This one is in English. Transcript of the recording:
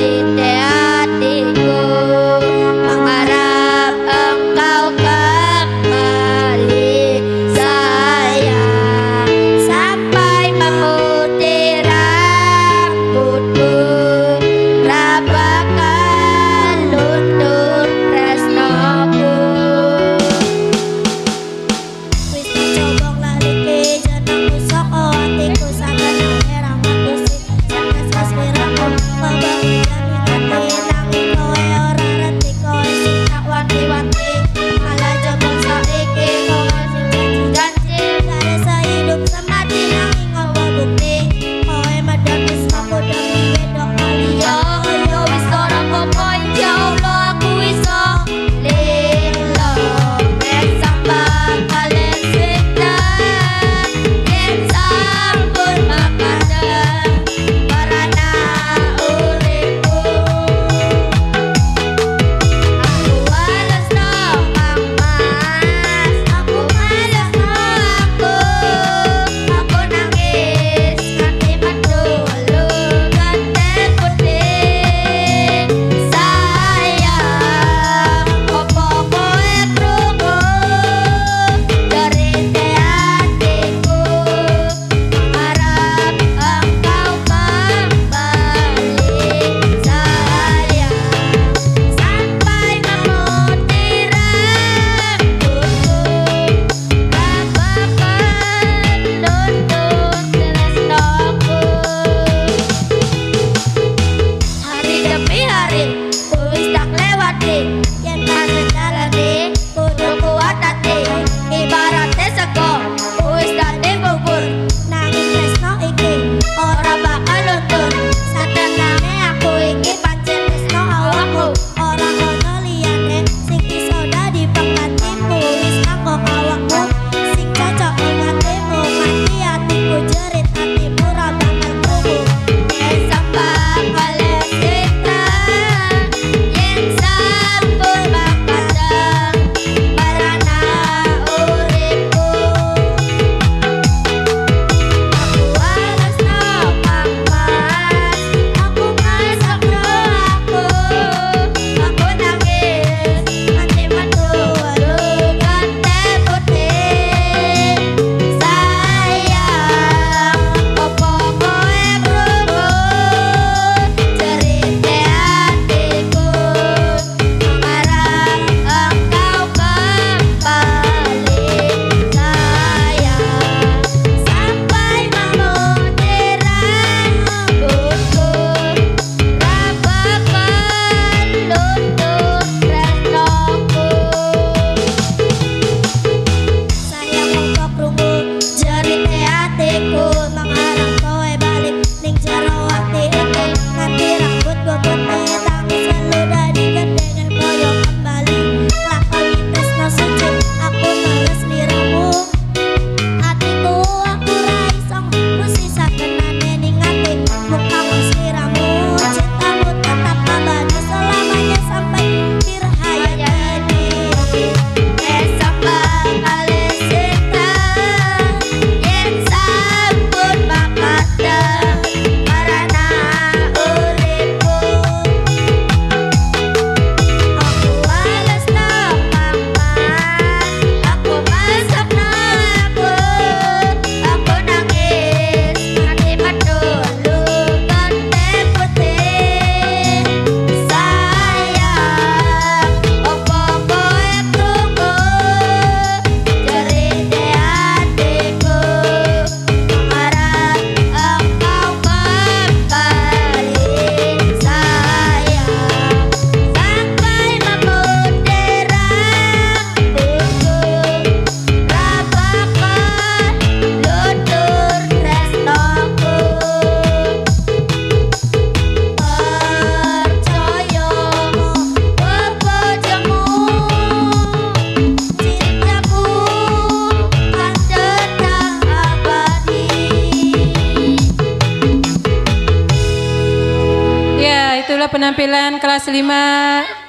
Every levate, hoy estás levate. Penampilan kelas 5